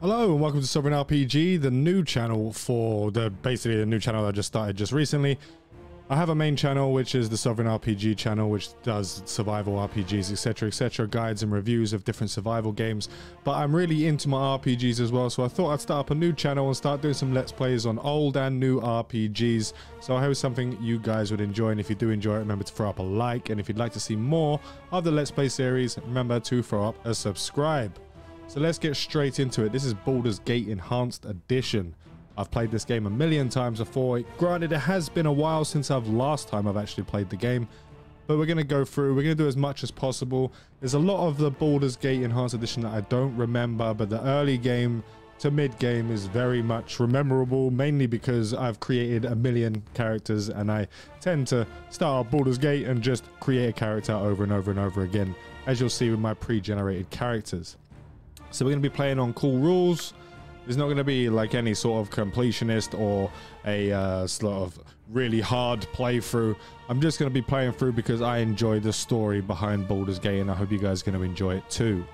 Hello and welcome to Sovereign RPG, the new channel for the basically the new channel I just started just recently. I have a main channel which is the Sovereign RPG channel which does survival RPGs etc etc guides and reviews of different survival games but I'm really into my RPGs as well so I thought I'd start up a new channel and start doing some let's plays on old and new RPGs so I hope something you guys would enjoy and if you do enjoy it remember to throw up a like and if you'd like to see more of the let's play series remember to throw up a subscribe. So let's get straight into it. This is Baldur's Gate Enhanced Edition. I've played this game a million times before. Granted, it has been a while since I've last time I've actually played the game, but we're going to go through. We're going to do as much as possible. There's a lot of the Baldur's Gate Enhanced Edition that I don't remember, but the early game to mid game is very much rememberable, mainly because I've created a million characters and I tend to start Baldur's Gate and just create a character over and over and over again, as you'll see with my pre-generated characters. So we're going to be playing on cool rules. There's not going to be like any sort of completionist or a uh, sort of really hard playthrough. I'm just going to be playing through because I enjoy the story behind Baldur's Gate and I hope you guys are going to enjoy it too.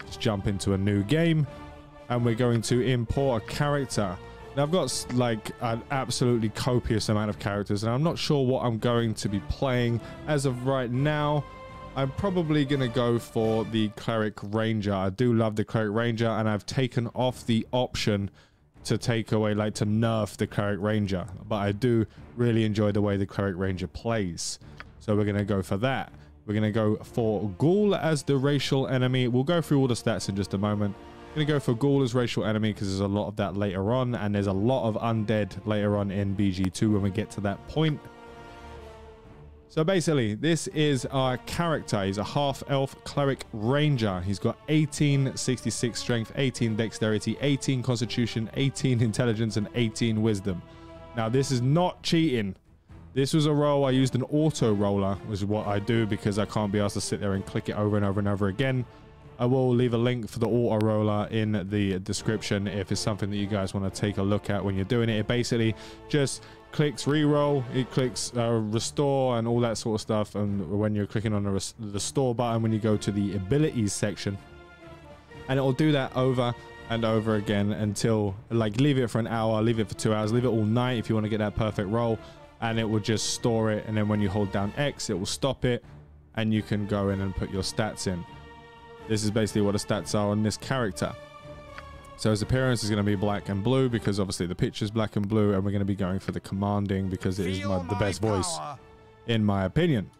Let's jump into a new game and we're going to import a character. Now I've got like an absolutely copious amount of characters and I'm not sure what I'm going to be playing as of right now. I'm probably going to go for the Cleric Ranger. I do love the Cleric Ranger, and I've taken off the option to take away, like to nerf the Cleric Ranger. But I do really enjoy the way the Cleric Ranger plays. So we're going to go for that. We're going to go for Ghoul as the racial enemy. We'll go through all the stats in just a moment. Going to go for Ghoul as racial enemy because there's a lot of that later on. And there's a lot of undead later on in BG2 when we get to that point. So basically, this is our character. He's a half-elf cleric ranger. He's got 18 66 strength, 18 dexterity, 18 constitution, 18 intelligence, and 18 wisdom. Now, this is not cheating. This was a roll. I used an auto roller, which is what I do because I can't be asked to sit there and click it over and over and over again. I will leave a link for the auto roller in the description if it's something that you guys want to take a look at when you're doing it. It basically just clicks reroll, it clicks uh, restore and all that sort of stuff. And when you're clicking on the restore button, when you go to the abilities section, and it will do that over and over again until like leave it for an hour, leave it for two hours, leave it all night if you want to get that perfect roll, and it will just store it. And then when you hold down X, it will stop it, and you can go in and put your stats in. This is basically what the stats are on this character. So his appearance is going to be black and blue because obviously the picture is black and blue and we're going to be going for the commanding because it is my, the best voice in my opinion.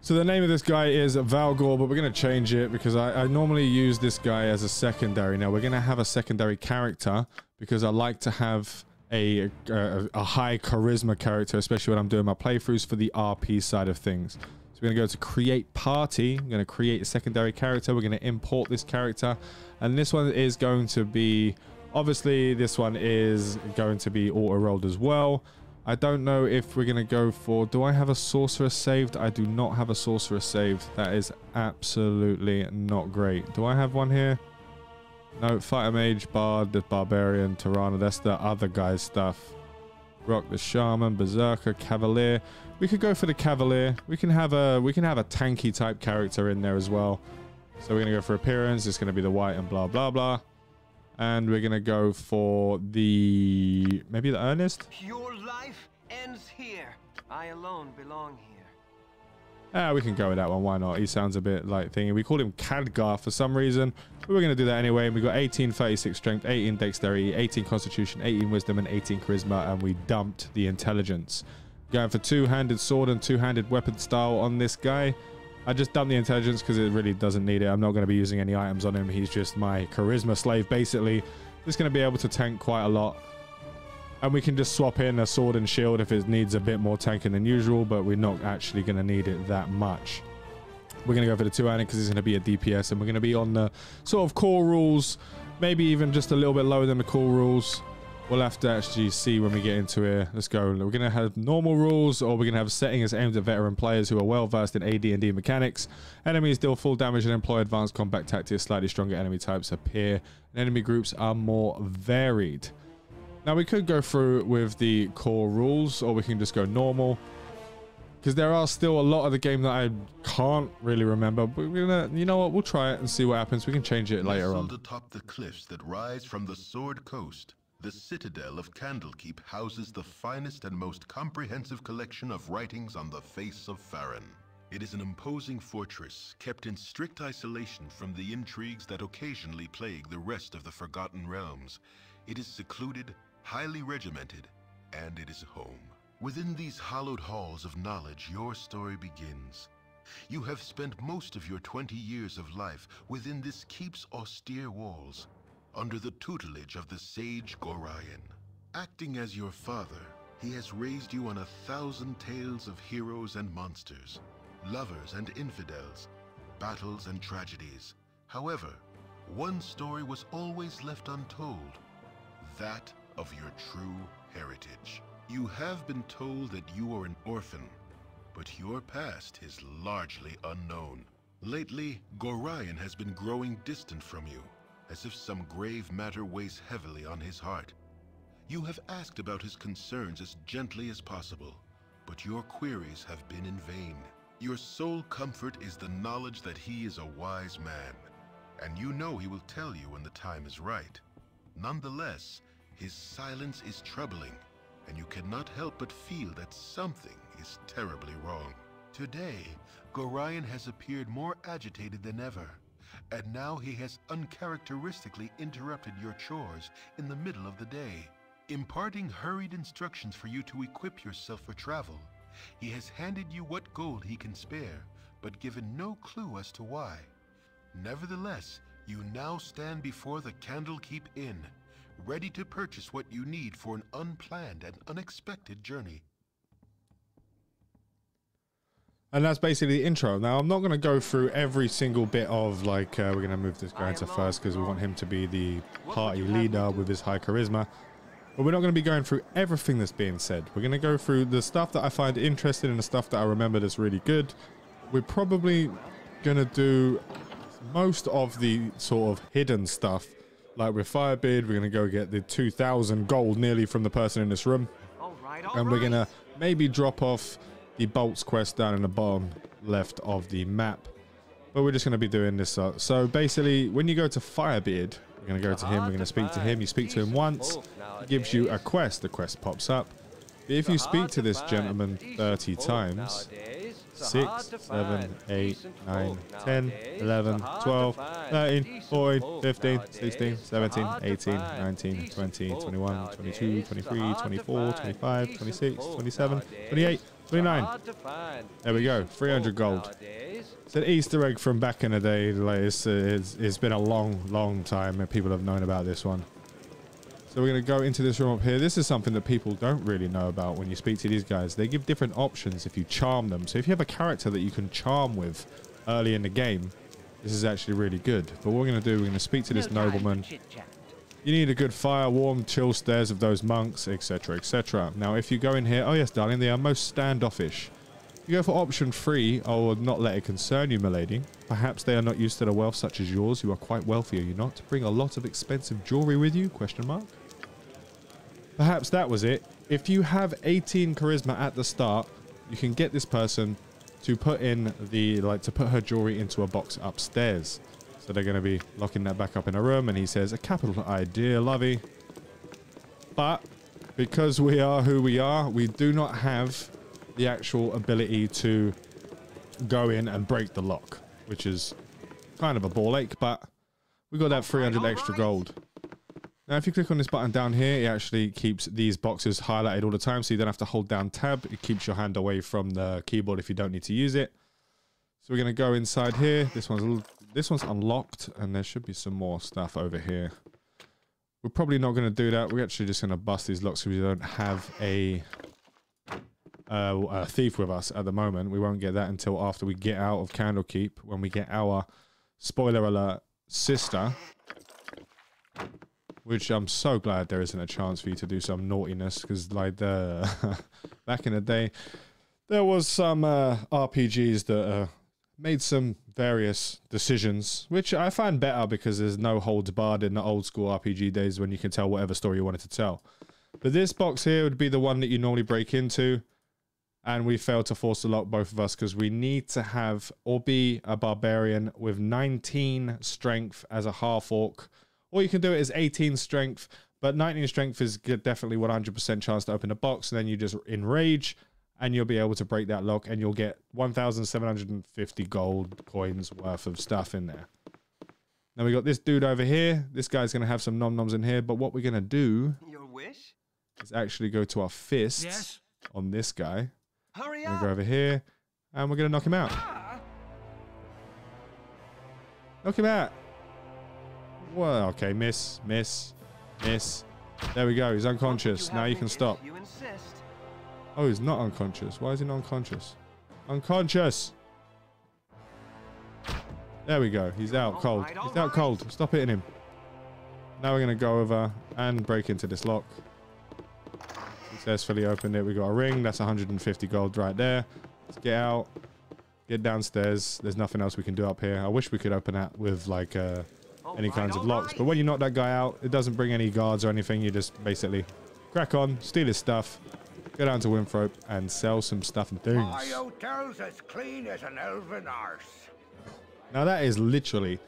So the name of this guy is Valgor, but we're going to change it because I, I, normally use this guy as a secondary. Now we're going to have a secondary character because I like to have a, a, a high charisma character, especially when I'm doing my playthroughs for the RP side of things. So we're going to go to create party. I'm going to create a secondary character. We're going to import this character. And this one is going to be, obviously this one is going to be auto rolled as well. I don't know if we're going to go for, do I have a sorcerer saved? I do not have a sorcerer saved. That is absolutely not great. Do I have one here? No, fighter mage, bard, the barbarian, Tirana. That's the other guy's stuff. Rock the Shaman, Berserker, Cavalier. We could go for the Cavalier. We can have a we can have a tanky type character in there as well. So we're gonna go for appearance. It's gonna be the white and blah blah blah. And we're gonna go for the maybe the earnest. Your life ends here. I alone belong here. Ah, we can go with that one. Why not? He sounds a bit like thingy. We called him Cadgar for some reason. But we're going to do that anyway. And we got 18 36 strength, 18 dexterity, 18 constitution, 18 wisdom, and 18 charisma. And we dumped the intelligence. Going for two-handed sword and two-handed weapon style on this guy. I just dumped the intelligence because it really doesn't need it. I'm not going to be using any items on him. He's just my charisma slave, basically. Just going to be able to tank quite a lot. And we can just swap in a sword and shield if it needs a bit more tanking than usual, but we're not actually going to need it that much. We're going to go for the two-handed because it's going to be a DPS, and we're going to be on the sort of core rules, maybe even just a little bit lower than the core rules. We'll have to actually see when we get into here. Let's go. We're going to have normal rules, or we're going to have settings aimed at veteran players who are well versed in AD&D mechanics. Enemies deal full damage and employ advanced combat tactics. Slightly stronger enemy types appear, and enemy groups are more varied. Now we could go through with the core rules or we can just go normal. because there are still a lot of the game that I can't really remember. But we're gonna, you know what? We'll try it and see what happens. We can change it later Nestled on. atop the cliffs that rise from the Sword Coast, the citadel of Candlekeep houses the finest and most comprehensive collection of writings on the face of Faerûn. It is an imposing fortress kept in strict isolation from the intrigues that occasionally plague the rest of the Forgotten Realms. It is secluded, highly regimented, and it is home. Within these hallowed halls of knowledge, your story begins. You have spent most of your 20 years of life within this keep's austere walls, under the tutelage of the sage Gorion. Acting as your father, he has raised you on a thousand tales of heroes and monsters, lovers and infidels, battles and tragedies. However, one story was always left untold, that of your true heritage. You have been told that you are an orphan, but your past is largely unknown. Lately, Gorion has been growing distant from you, as if some grave matter weighs heavily on his heart. You have asked about his concerns as gently as possible, but your queries have been in vain. Your sole comfort is the knowledge that he is a wise man, and you know he will tell you when the time is right. Nonetheless, his silence is troubling, and you cannot help but feel that something is terribly wrong. Today, Gorion has appeared more agitated than ever, and now he has uncharacteristically interrupted your chores in the middle of the day, imparting hurried instructions for you to equip yourself for travel. He has handed you what gold he can spare, but given no clue as to why. Nevertheless, you now stand before the Candlekeep Inn, ready to purchase what you need for an unplanned and unexpected journey. And that's basically the intro. Now, I'm not going to go through every single bit of, like, uh, we're going to move this guy into first because we want him to be the party leader with his high charisma. But we're not going to be going through everything that's being said. We're going to go through the stuff that I find interesting and the stuff that I remember that's really good. We're probably going to do most of the sort of hidden stuff. Like with Firebeard, we're going to go get the 2,000 gold nearly from the person in this room. All right, all and we're gonna maybe drop off the bolts quest down in the bottom left of the map. But we're just gonna be doing this uh, so basically when you go to firebeard we're gonna go to him we're gonna speak to him. You speak to him once he gives you a quest the quest pops up. If you speak to this gentleman 30 times 6, 7, 8, 9, 10, 11, 12, 13, 14, 15, 16, 17, 18, 19, 20, 21, 22, 23, 24, 25, 26, 27, 28, 29. There we go, 300 gold. It's an Easter egg from back in the day. Like it's, it's, it's been a long, long time and people have known about this one. So we're going to go into this room up here. This is something that people don't really know about when you speak to these guys. They give different options if you charm them. So if you have a character that you can charm with early in the game, this is actually really good. But what we're going to do, we're going to speak to this nobleman. You need a good fire, warm, chill stares of those monks, etc., etc. Now, if you go in here, oh yes, darling, they are most standoffish. If you go for option three, I will not let it concern you, milady. Perhaps they are not used to the wealth such as yours. You are quite wealthy, are you not? To bring a lot of expensive jewelry with you? Question mark. Perhaps that was it. If you have 18 charisma at the start, you can get this person to put in the like to put her jewelry into a box upstairs. So they're going to be locking that back up in a room, and he says, "A capital idea, lovey." But because we are who we are, we do not have the actual ability to go in and break the lock, which is kind of a ball ache. But we got that 300 extra gold. Now, if you click on this button down here, it actually keeps these boxes highlighted all the time, so you don't have to hold down tab. It keeps your hand away from the keyboard if you don't need to use it. So we're going to go inside here. This one's little, this one's unlocked, and there should be some more stuff over here. We're probably not going to do that. We're actually just going to bust these locks because we don't have a, uh, a thief with us at the moment. We won't get that until after we get out of Candlekeep, when we get our, spoiler alert, sister which I'm so glad there isn't a chance for you to do some naughtiness because like the back in the day there was some uh, RPGs that uh, made some various decisions which I find better because there's no holds barred in the old school RPG days when you can tell whatever story you wanted to tell but this box here would be the one that you normally break into and we failed to force the lock, both of us, because we need to have or be a barbarian with 19 strength as a half orc. Or you can do it as 18 strength, but 19 strength is definitely 100% chance to open a box, and then you just enrage, and you'll be able to break that lock, and you'll get 1,750 gold coins worth of stuff in there. Now we got this dude over here. This guy's going to have some nom noms in here, but what we're going to do Your wish? is actually go to our fists Yes? on this guy. Hurry We're going up! to go over here, and we're going to knock him out. Ah. Knock him out. Well, okay, miss, miss, miss. There we go. He's unconscious. Now you can stop. Oh, he's not unconscious. Why is he not unconscious? Unconscious. There we go. He's out cold. He's out cold. Stop hitting him. Now we're going to go over and break into this lock. Successfully opened it. We got a ring. That's 150 gold right there. Let's get out. Get downstairs. There's nothing else we can do up here. I wish we could open that with like uh, any kinds of locks. But when you knock that guy out, it doesn't bring any guards or anything. You just basically crack on, steal his stuff, go down to Winthrop and sell some stuff and things. My hotel's as clean as an elven arse. Now that is literally,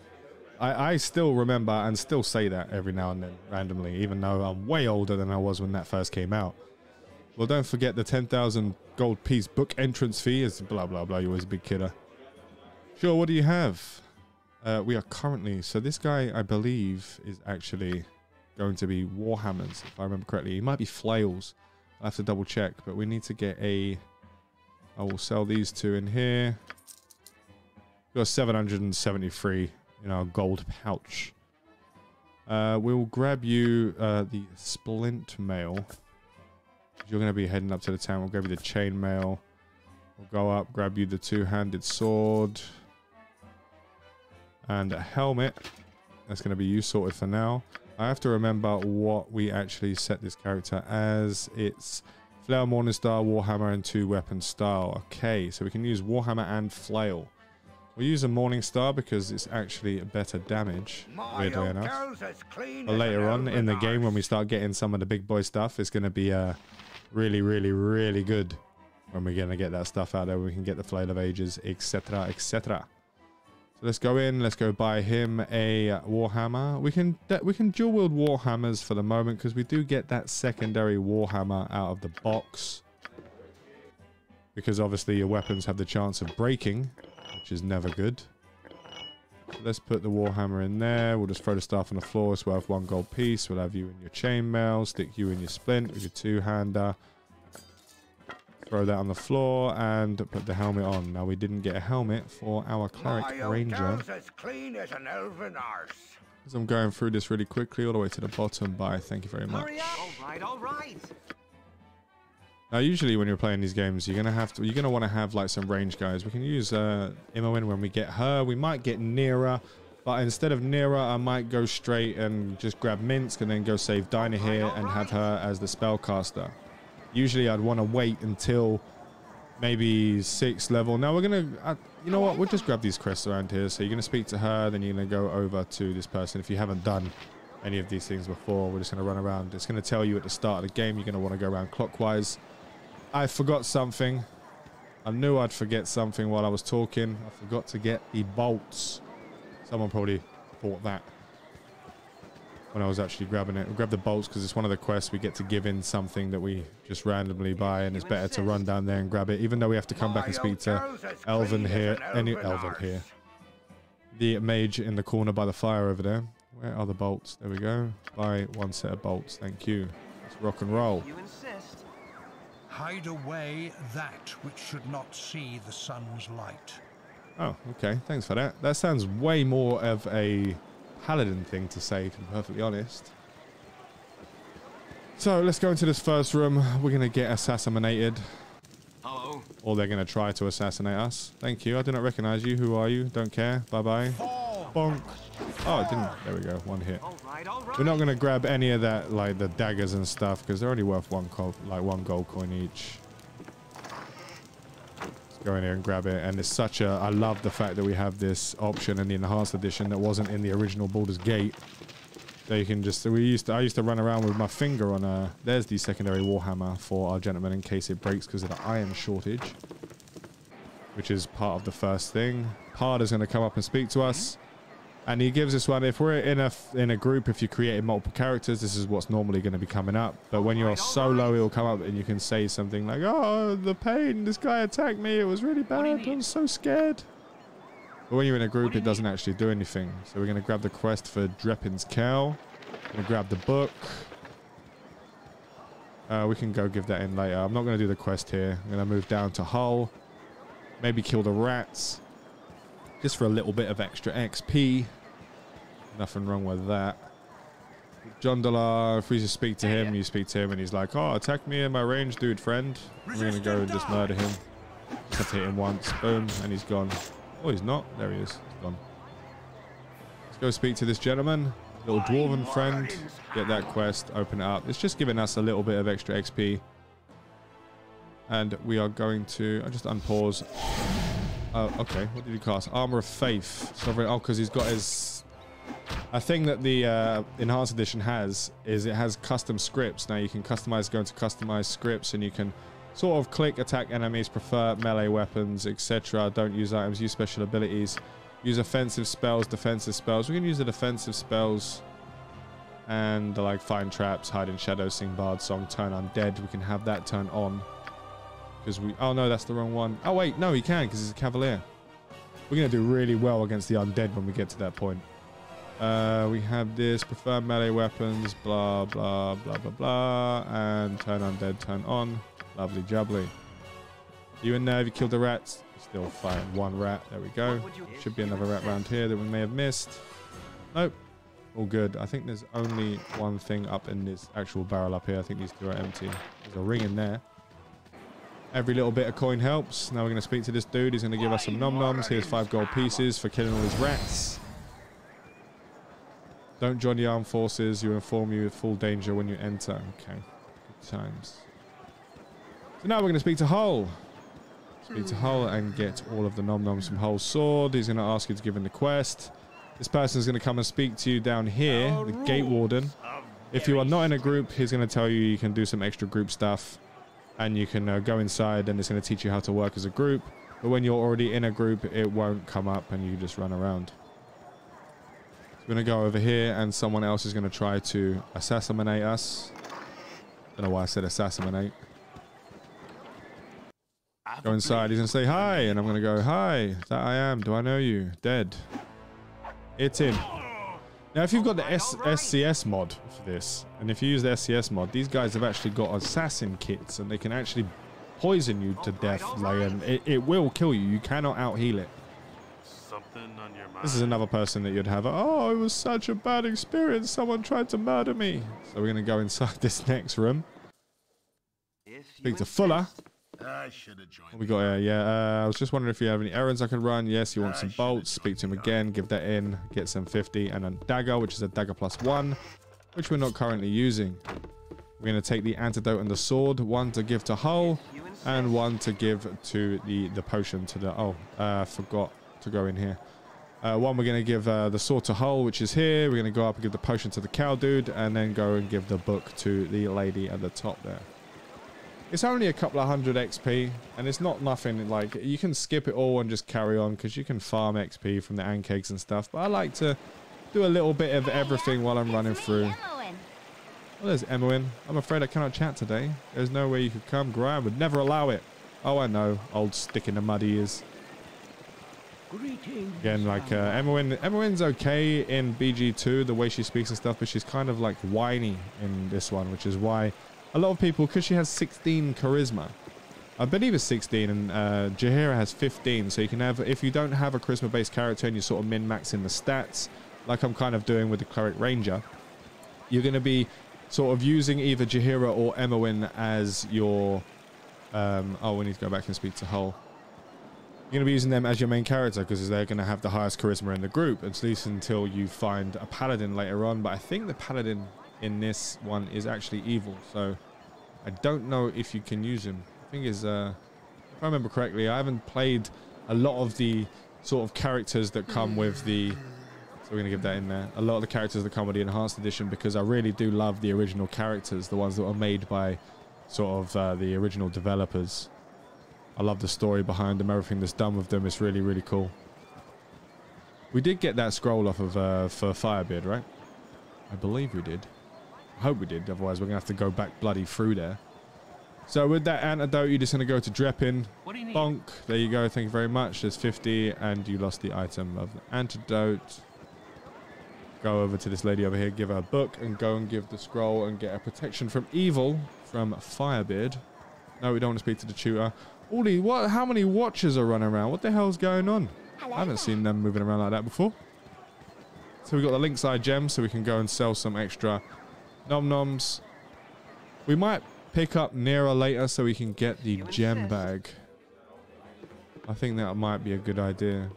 I, I still remember and still say that every now and then randomly, even though I'm way older than I was when that first came out. Well, don't forget the 10,000 gold piece book entrance fee is blah, blah, blah. You're always a big kidder. Sure, what do you have? Uh, we are currently, so this guy, I believe, is actually going to be Warhammers, if I remember correctly. He might be flails. I have to double check, but we need to get a. I will sell these two in here. Got 773 in our gold pouch. Uh, we'll grab you uh, the splint mail. You're going to be heading up to the town. We'll grab you the chain mail. We'll go up, grab you the two-handed sword. And a helmet. That's going to be you sorted for now. I have to remember what we actually set this character as. It's Flail, Morningstar, Warhammer, and two weapon style. Okay, so we can use Warhammer and Flail. We'll use a Morningstar because it's actually better damage, weirdly enough. hotel's as clean But later on in the game, when we start getting some of the big boy stuff, it's going to be uh, really, really, really good. When we're going to get that stuff out there, we can get the Flail of Ages, etc., etc. So let's go in. Let's go buy him a Warhammer. We can we can dual wield Warhammers for the moment because we do get that secondary Warhammer out of the box. Because obviously your weapons have the chance of breaking, which is never good. So let's put the Warhammer in there. We'll just throw the staff on the floor. It's worth one gold piece. We'll have you in your chainmail. Stick you in your splint with your two-hander. Throw that on the floor and put the helmet on. Now we didn't get a helmet for our cleric My ranger. as clean as an elven arse. As I'm going through this really quickly, all the way to the bottom. Bye. Thank you very much. All right, all right. Now, usually when you're playing these games, you're gonna have to, you're gonna want to have like some range guys. We can use uh, Imoen when we get her. We might get Neera, but instead of Neera, I might go straight and just grab Minsc and then go save Dynaheir and have her as the spellcaster. Usually, I'd want to wait until maybe sixth level. Now we're gonna, uh, you know what? We'll just grab these crests around here. So you're gonna speak to her, then you're gonna go over to this person. If you haven't done any of these things before, we're just gonna run around. It's gonna tell you at the start of the game. You're gonna want to go around clockwise. I forgot something. I knew I'd forget something while I was talking. I forgot to get the bolts. Someone probably bought that when I was actually grabbing it. We grab the bolts because it's one of the quests we get to give in something that we just randomly buy, and it's You better to run down there and grab it, even though we have to come back and speak to hotel's as Elven here. Any elven Elven here. The mage in the corner by the fire over there. Where are the bolts? There we go. Buy one set of bolts. Thank you. Let's rock and roll. You insist. Hide away that which should not see the sun's light. Oh, okay. Thanks for that. That sounds way more of a paladin thing to say, to be perfectly honest. So let's go into this first room. We're going to get assassinated, Hello. or they're going to try to assassinate us. Thank you. I do not recognize you. Who are you? Don't care. Bye bye. Bonk. Oh, it didn't. There we go. One hit. All right, all right. We're not going to grab any of that, like the daggers and stuff, because they're only worth one, like one gold coin each. Go in here and grab it. And it's such a. I love the fact that we have this option in the enhanced edition that wasn't in the original Baldur's Gate. There you can just we used to I used to run around with my finger on a there's the secondary warhammer for our gentleman in case it breaks because of the iron shortage. Which is part of the first thing. Pard is going to come up and speak to us. And he gives us one if we're in a in a group if you're creating multiple characters this is what's normally going to be coming up but when you're solo it'll come up and you can say something like oh the pain this guy attacked me it was really bad I'm so scared but when you're in a group, it doesn't actually do anything. So we're going to grab the quest for Dreppin's Cow. Going to grab the book. Uh, we can go give that in later. I'm not going to do the quest here. I'm going to move down to Hull. Maybe kill the rats. Just for a little bit of extra XP. Nothing wrong with that. Jondalar, if we just speak to him, you speak to him, and he's like, oh, attack me in my range, dude, friend. We're going to go and just murder him. Just hit him once. Boom. And he's gone. Oh, he's not. There he is. He's gone. Let's go speak to this gentleman. Little dwarven friend. Get that quest. Open it up. It's just giving us a little bit of extra XP. And we are going to... I'll just unpause. Oh, okay. What did you cast? Armor of Faith. Sovereign... Oh, because he's got his... A thing that the uh, Enhanced Edition has is it has custom scripts. Now you can customize, go into customize scripts and you can sort of click attack enemies, prefer melee weapons, etc. Don't use items, use special abilities, use offensive spells, defensive spells. We can use the defensive spells and like find traps, hide in shadows, sing bard song, turn undead. We can have that turn on because we. Oh no, that's the wrong one. Oh wait, no, he can because he's a cavalier. We're gonna do really well against the undead when we get to that point. Uh, we have this prefer melee weapons, blah blah blah blah blah, and turn undead, turn on. Lovely jubbly. You in there? Have you killed the rats? Still fighting one rat. There we go. Should be another rat around here that we may have missed. Nope. All good. I think there's only one thing up in this actual barrel up here. I think these two are empty. There's a ring in there. Every little bit of coin helps. Now we're going to speak to this dude. He's going to give us some nom-noms. Here's five gold pieces for killing all these rats. Don't join the armed forces. You inform you of full danger when you enter. Okay. Good times. So now we're going to speak to Hull. Speak to Hull and get all of the nom-noms from Hull's sword. He's going to ask you to give him the quest. This person is going to come and speak to you down here, the Gate Warden. If you are not in a group, he's going to tell you you can do some extra group stuff. And you can uh, go inside and it's going to teach you how to work as a group. But when you're already in a group, it won't come up and you just run around. We're going to go over here and someone else is going to try to assassinate us. Don't know why I said assassinate. Go inside. He's going to say hi. And I'm going to go, hi. That I am. Do I know you? Dead. It's in. Now, if you've got the S SCS mod for this, and if you use the SCS mod, these guys have actually got assassin kits, and they can actually poison you to death. Like, and it, it will kill you. You cannot out heal it. This is another person that you'd have. Oh, it was such a bad experience. Someone tried to murder me. So we're going to go inside this next room. Speak to Fuller. I should have joined. What we got here? Yeah, uh, I was just wondering if you have any errands I can run. Yes, you want some bolts. Speak to him again. Give that in. Get some 50. And a dagger, which is a dagger plus one, which we're not currently using. We're going to take the antidote and the sword. One to give to Hull. And one to give to the, the potion to the... Oh, uh, forgot to go in here. Uh, one, we're going to give uh, the sword to Hull, which is here. We're going to go up and give the potion to the cow dude. And then go and give the book to the lady at the top there. It's only a couple of hundred XP, and it's not nothing like you can skip it all and just carry on because you can farm XP from the ankhegs and stuff. But I like to do a little bit of everything while I'm running through. Well, there's Imoen. I'm afraid I cannot chat today. There's no way you could come. Gorion would never allow it. Oh, I know. Old stick in the mud he is. Again, like uh, Imoen. Imoen's okay in BG2, the way she speaks and stuff, but she's kind of like whiny in this one, which is why a lot of people, because she has 16 charisma, I believe it's 16, and uh, Jaheira has 15. So you can have, if you don't have a charisma-based character and you're sort of min-maxing the stats, like I'm kind of doing with the cleric ranger, you're going to be sort of using either Jaheira or Imoen as your. Um, oh, we need to go back and speak to Hull. You're going to be using them as your main character because they're going to have the highest charisma in the group, at least until you find a paladin later on. But I think the paladin in this one is actually evil, so I don't know if you can use him. I think is, uh, if I remember correctly, I haven't played a lot of the sort of characters that come with the So we're going to give that in there. A lot of the characters that come with the enhanced edition because I really do love the original characters, the ones that were made by sort of uh, the original developers. I love the story behind them, everything that's done with them. It's really, really cool. We did get that scroll off of uh, for Firebeard, right? I believe we did. I hope we did. Otherwise, we're going to have to go back bloody through there. So with that antidote, you're just going to go to Dreppin. What do you need? Bonk. There you go. Thank you very much. There's 50, and you lost the item of the antidote. Go over to this lady over here, give her a book, and go and give the scroll and get a protection from evil from Firebeard. No, we don't want to speak to the tutor. Aldi, what? How many watchers are running around? What the hell's going on? I haven't seen them moving around like that before. So we got the link side gem, so we can go and sell some extra nom noms. We might pick up Neera later, so we can get the gem bag. I think that might be a good idea.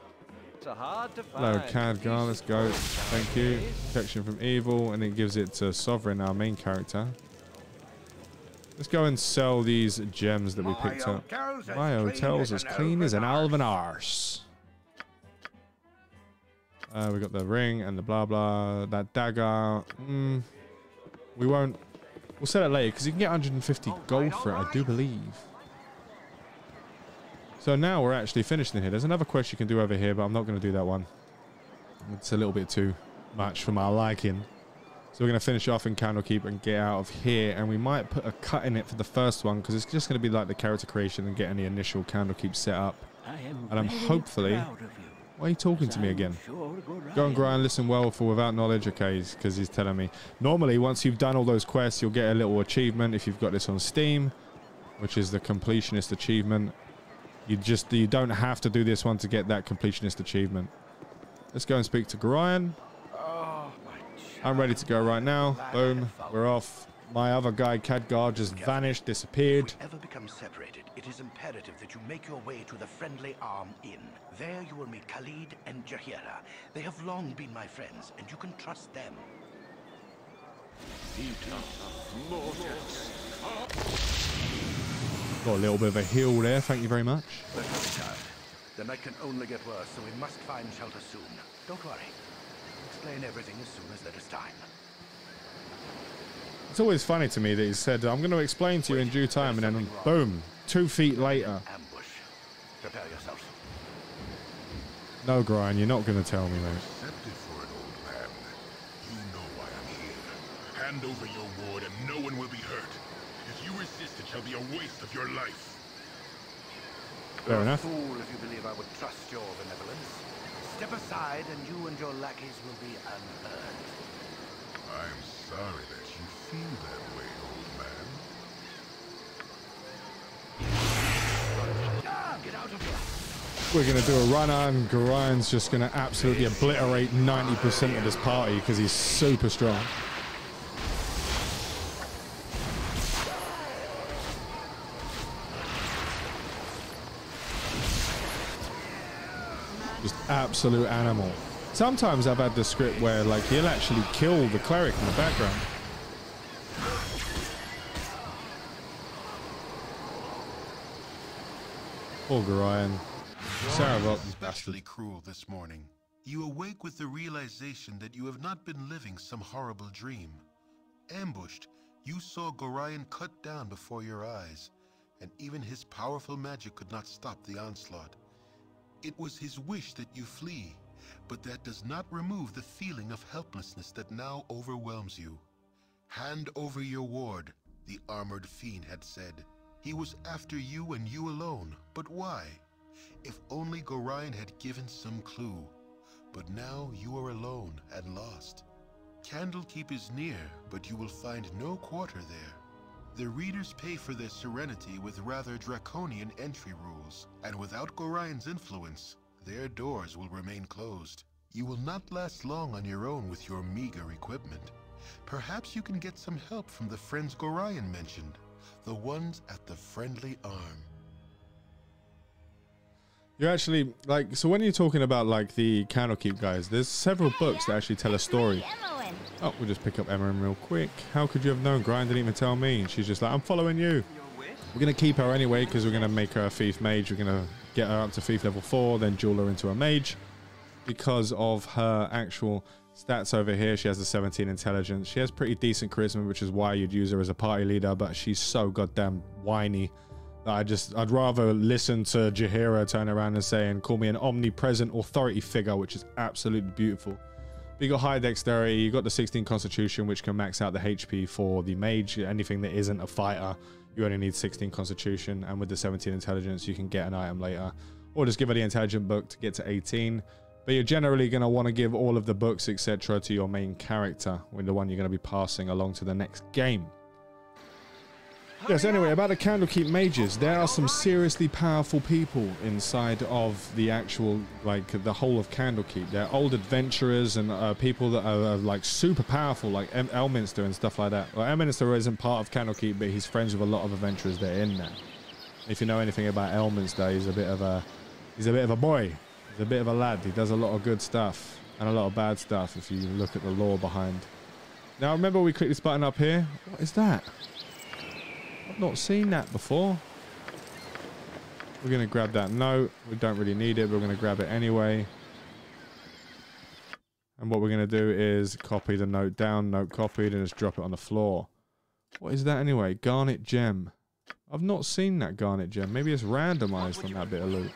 It's a hard to Hello, find. Cadgar. Let's go. Thank you. Protection from evil, and it gives it to Sovereign, our main character. Let's go and sell these gems that we picked up. hotel's as My clean hotel's as as an clean as an elven alven arse. Uh, we got the ring and the blah blah. That dagger. Mm, we won't. We'll sell it later because you can get 150 gold for it, I do believe. So now we're actually finishing here. There's another quest you can do over here, but I'm not going to do that one. It's a little bit too much for my liking. So we're going to finish off in Candlekeep and get out of here. And we might put a cut in it for the first one because it's just going to be like the character creation and getting the initial Candlekeep set up. I am And I'm hopefully- proud of you. Why are you talking to me again? Go and grind, listen well for without knowledge. Okay, because he's telling me. Normally, once you've done all those quests, you'll get a little achievement if you've got this on Steam, which is the completionist achievement. You just you don't have to do this one to get that completionist achievement. Let's go and speak to Gorion. Oh, I'm ready to go right now. Boom, we're off. My other guy, Cadgar, just vanished, disappeared. ever become separated, it is imperative that you make your way to the Friendly Arm Inn. There you will meet Khalid and Jaheira. They have long been my friends, and you can trust them. Got a little bit of a heal there. Thank you very much. Let us tired. The night can only get worse, so we must find shelter soon. Don't worry. Explain everything as soon as there is time. It's always funny to me that he said, "I'm going to explain to you in due time," and then boom, two feet later. Ambush. Prepare yourself. No, Gorion, you're not going to tell me, mate. For an old man. You know why I'm here. Hand over your ward and no one will be hurt. If you resist, it shall be a waste of your life. Fair enough. fool if you believe I would trust your benevolence. Step aside, and you and your lackeys will be unheard. I'm sorry that you feel that way, old man. We're going to do a run on. Gorion's just going to absolutely obliterate 90% of this party because he's super strong. Just absolute animal. Sometimes I've had the script where like he'll actually kill the cleric in the background. Poor Gorion. Sarevok, you bastard. especially cruel this morning. You awake with the realization that you have not been living some horrible dream. Ambushed, you saw Gorion cut down before your eyes, and even his powerful magic could not stop the onslaught. It was his wish that you flee, but that does not remove the feeling of helplessness that now overwhelms you. Hand over your ward, the armored fiend had said. He was after you and you alone, but why? If only Gorion had given some clue. But now you are alone and lost. Candlekeep is near, but you will find no quarter there. The readers pay for their serenity with rather draconian entry rules, and without Gorion's influence, their doors will remain closed. You will not last long on your own with your meager equipment. Perhaps you can get some help from the friends Gorion mentioned, the ones at the Friendly Arm. You're actually like so when you're talking about like the Candlekeep guys, there's several books that actually tell a story. Oh, we'll just pick up Emma real quick. How could you have known? Grind didn't even tell me. And she's just like, I'm following you. We're gonna keep her anyway because we're gonna make her a thief mage. We're gonna get her up to thief level four, then dual her into a mage. because of her actual stats over here. She has a 17 intelligence. She has pretty decent charisma, which is why you'd use her as a party leader, but she's so goddamn whiny I just, I'd rather listen to Jaheira turn around and say, and call me an omnipresent authority figure, which is absolutely beautiful. But you got high dexterity, you got the 16 constitution, which can max out the HP for the mage. Anything that isn't a fighter, you only need 16 constitution, and with the 17 intelligence, you can get an item later. Or just give her the intelligent book to get to 18 but you're generally going to want to give all of the books etc to your main character with the one you're going to be passing along to the next game yes anyway about the candlekeep mages there are some seriously powerful people inside of the actual like the whole of candlekeep they're old adventurers and uh, people that are, like super powerful like elminster and stuff like that well elminster isn't part of candlekeep but he's friends with a lot of adventurers that are in there if you know anything about elminster he's a bit of a he's a bit of a boy He's a bit of a lad. He does a lot of good stuff and a lot of bad stuff if you look at the lore behind. Now remember we click this button up here. What is that? Not seen that before. We're going to grab that note. We don't really need it, we're going to grab it anyway. And what we're going to do is copy the note down, note copied, and just drop it on the floor. What is that anyway? Garnet gem. I've not seen that garnet gem. Maybe it's randomized on that bit of loot.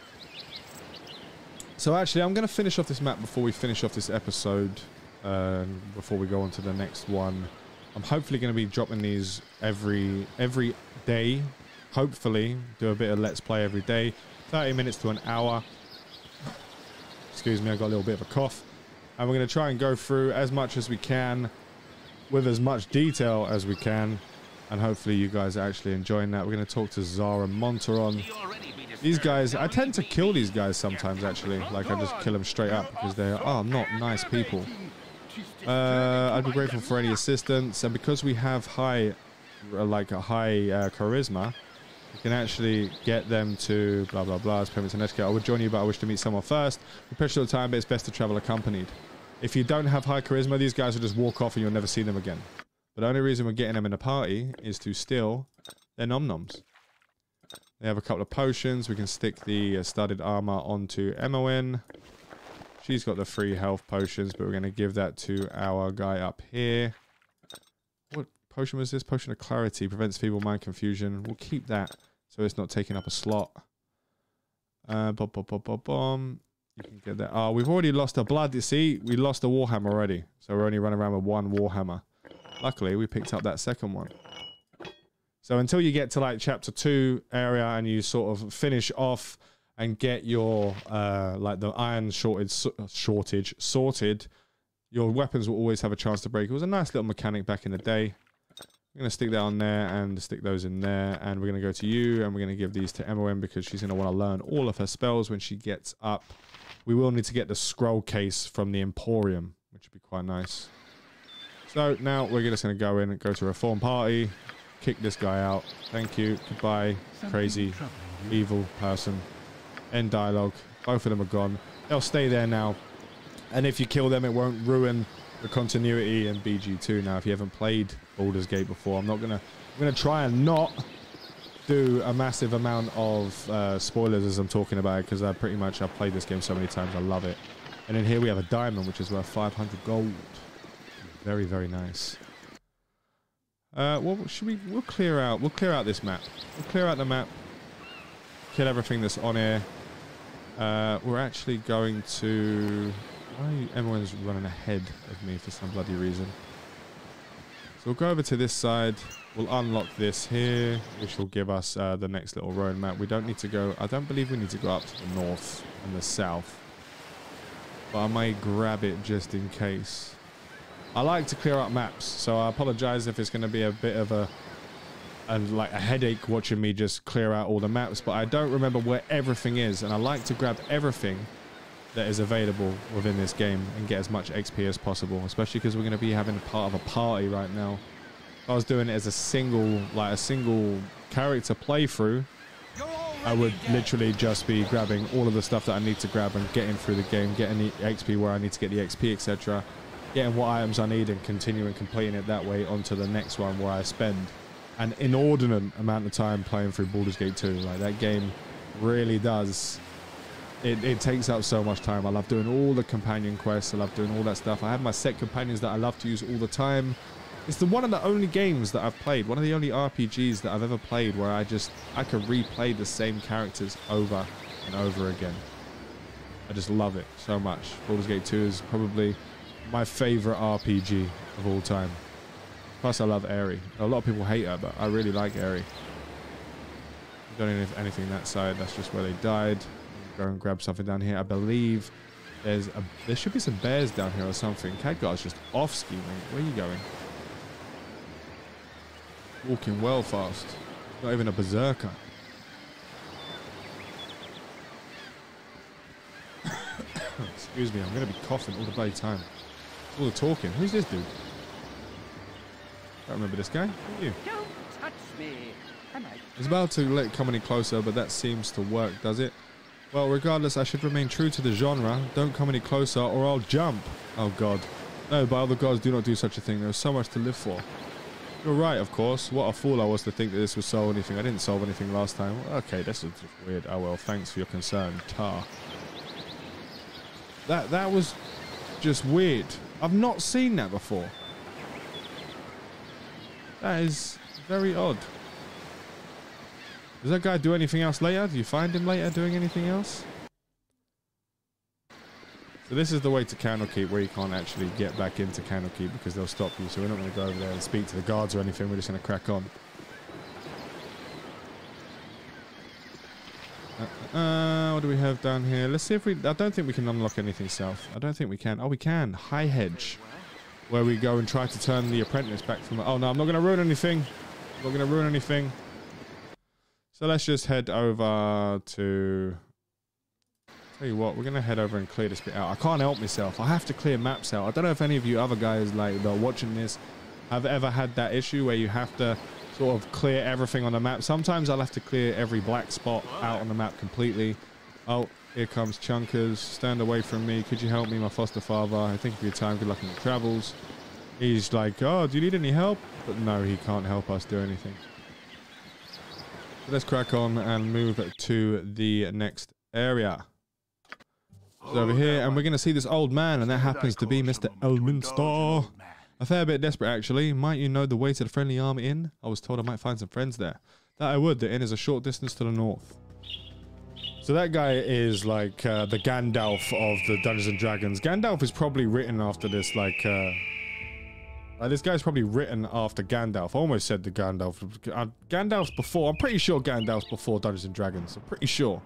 So actually, I'm going to finish off this map before we finish off this episode. Uh, before we go on to the next one. I'm hopefully going to be dropping these every every day. Hopefully, do a bit of let's play every day. 30 minutes to an hour. Excuse me, I got a little bit of a cough. And we're going to try and go through as much as we can with as much detail as we can. And hopefully you guys are actually enjoying that. We're going to talk to Zara Montaron. These guys, I tend to kill these guys sometimes, actually. Like, I just kill them straight up because they're, oh, not nice people. Uh, I'd be grateful for any assistance. And because we have high, uh, like, a high uh, charisma, we can actually get them to blah, blah, blah. As payments and. I would join you, but I wish to meet someone first. We pressure all the time, but it's best to travel accompanied. If you don't have high charisma, these guys will just walk off and you'll never see them again. But the only reason we're getting them in a party is to steal their nom-noms. They have a couple of potions. We can stick the uh, studded armor onto MON. She's got the free health potions, but we're going to give that to our guy up here. What potion was this? Potion of clarity. Prevents feeble mind confusion. We'll keep that so it's not taking up a slot. Uh, bom, bom, bom, bom, bom. You can get that. Oh, we've already lost a blood. You see, we lost a warhammer already. So we're only running around with one warhammer. Luckily, we picked up that second one. So until you get to like chapter two area and you sort of finish off and get your uh, like the iron shortage shortage sorted, your weapons will always have a chance to break. It was a nice little mechanic back in the day. I'm going to stick that on there and stick those in there. And we're going to go to you and we're going to give these to MOM because she's going to want to learn all of her spells when she gets up. We will need to get the scroll case from the Emporium, which would be quite nice. So now we're just going to go in and go to Reform Party kick this guy out. Thank you. Goodbye. Crazy, evil person. End dialogue. Both of them are gone. They'll stay there now. And if you kill them, it won't ruin the continuity in BG2 now. If you haven't played Baldur's Gate before, I'm not gonna. I'm gonna try and not do a massive amount of uh, spoilers as I'm talking about it because I pretty much I've played this game so many times. I love it. And then here we have a diamond, which is worth 500 gold. Very, very nice. Uh, well, should we? We'll clear out. We'll clear out this map. We'll clear out the map. Kill everything that's on here. Uh, we're actually going to. Why everyone's running ahead of me for some bloody reason? So we'll go over to this side. We'll unlock this here, which will give us uh, the next little road map. We don't need to go. I don't believe we need to go up to the north and the south. But I may grab it just in case. I like to clear up maps, so I apologize if it's going to be a bit of a, a like a headache watching me just clear out all the maps, but I don't remember where everything is, and I like to grab everything that is available within this game and get as much XP as possible, especially because we're going to be having part of a party right now. If I was doing it as a single, like a single character playthrough, I would literally just be grabbing all of the stuff that I need to grab and getting through the game, getting the XP where I need to get the XP, etc getting what items I need and continuing completing it that way onto the next one where I spend an inordinate amount of time playing through Baldur's Gate 2. Like that game really does it, it takes up so much time. I love doing all the companion quests. I love doing all that stuff. I have my set companions that I love to use all the time. It's the one of the only games that I've played, one of the only RPGs that I've ever played where I just, I can replay the same characters over and over again. I just love it so much. Baldur's Gate 2 is probably my favorite RPG of all time. Plus, I love Aerie. A lot of people hate her, but I really like Aerie. Don't need anything that side. That's just where they died. Go and grab something down here. I believe there's a, there should be some bears down here or something. Khadgar's just off mate. Where are you going? Walking well fast. Not even a berserker. Excuse me, I'm going to be coughing all the bloody time. All the talking. Who's this dude? Don't remember this guy. You? Don't touch me. I about to let come any closer, but that seems to work, does it? Well, regardless, I should remain true to the genre. Don't come any closer or I'll jump. Oh god. No, by other gods, do not do such a thing. There's so much to live for. You're right, of course. What a fool I was to think that this would solve anything. I didn't solve anything last time. Okay, this is weird. Oh well, thanks for your concern. Tar. That, that was just weird. I've not seen that before. That is very odd. Does that guy do anything else later? Do you find him later doing anything else? So this is the way to Candlekeep where you can't actually get back into Candlekeep because they'll stop you. So we're not going to go over there and speak to the guards or anything. We're just going to crack on. Uh, uh, what do we have down here? Let's see if we... I don't think we can unlock anything south. I don't think we can. Oh, we can. High Hedge. Where we go and try to turn the apprentice back from... Oh, no, I'm not going to ruin anything. I'm not going to ruin anything. So let's just head over to... Tell you what, we're going to head over and clear this bit out. I can't help myself. I have to clear maps out. I don't know if any of you other guys like that are watching this have ever had that issue where you have to sort of clear everything on the map. Sometimes I'll have to clear every black spot out on the map completely. Oh, here comes Chunkers. Stand away from me. Could you help me, my foster father? I think of your time. Good luck in your travels. He's like, oh, do you need any help? But no, he can't help us do anything. So let's crack on and move to the next area. So over here, and we're going to see this old man, and that happens to be Mr. Elminster. A fair bit desperate, actually. Might you know the way to the Friendly Arm Inn? I was told I might find some friends there. That I would. The inn is a short distance to the north. So that guy is like uh, the Gandalf of the Dungeons and Dragons. Gandalf is probably written after this, like, uh, uh, this guy's probably written after Gandalf. I almost said the Gandalf. Uh, Gandalf's before. I'm pretty sure Gandalf's before Dungeons and Dragons. I'm pretty sure.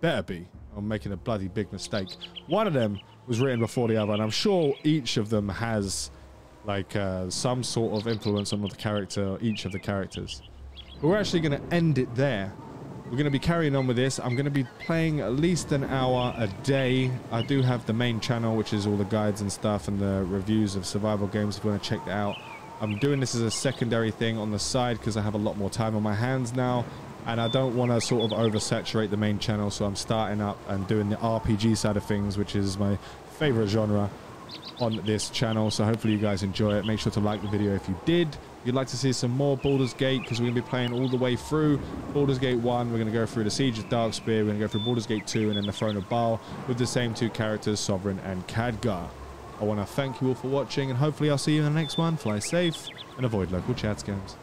Better be. I'm making a bloody big mistake. One of them was written before the other, and I'm sure each of them has like uh, some sort of influence on the character, each of the characters. But we're actually going to end it there. We're going to be carrying on with this. I'm going to be playing at least an hour a day. I do have the main channel, which is all the guides and stuff and the reviews of survival games if you want to check that out. I'm doing this as a secondary thing on the side because I have a lot more time on my hands now and I don't want to sort of oversaturate the main channel so I'm starting up and doing the RPG side of things which is my favorite genre on this channel so hopefully you guys enjoy it make sure to like the video if you did you'd like to see some more Baldur's Gate because we're going to be playing all the way through Baldur's Gate 1 we're going to go through the Siege of Darkspear. We're going to go through Baldur's Gate 2 and then the Throne of Bhaal with the same two characters Sovereign and Khadgar. I want to thank you all for watching and hopefully I'll see you in the next one. Fly safe and avoid local chat scams